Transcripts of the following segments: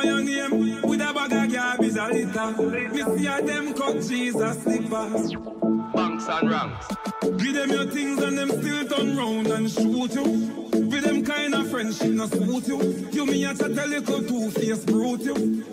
On your name with a bag of garbage a litter. Me see a them cut Jesus slippers. Banks and ranks. Give them your things and them still turn round and shoot you. With them kind of friendship not suit you. You me a a little two-face brute you.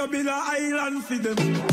You build a island for them.